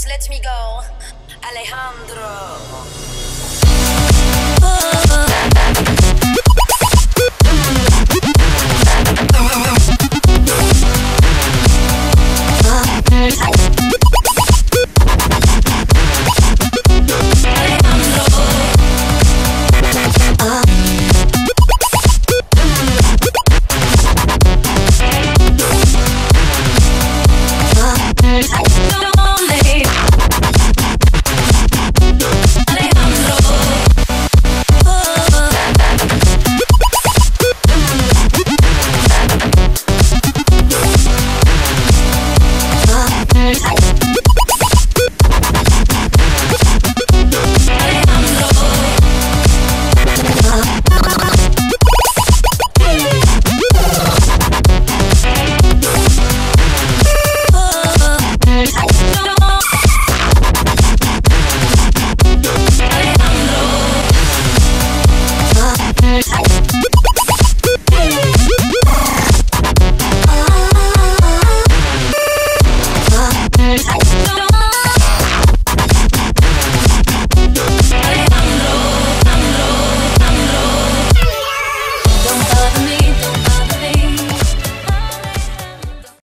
just let me go. Alejandro. I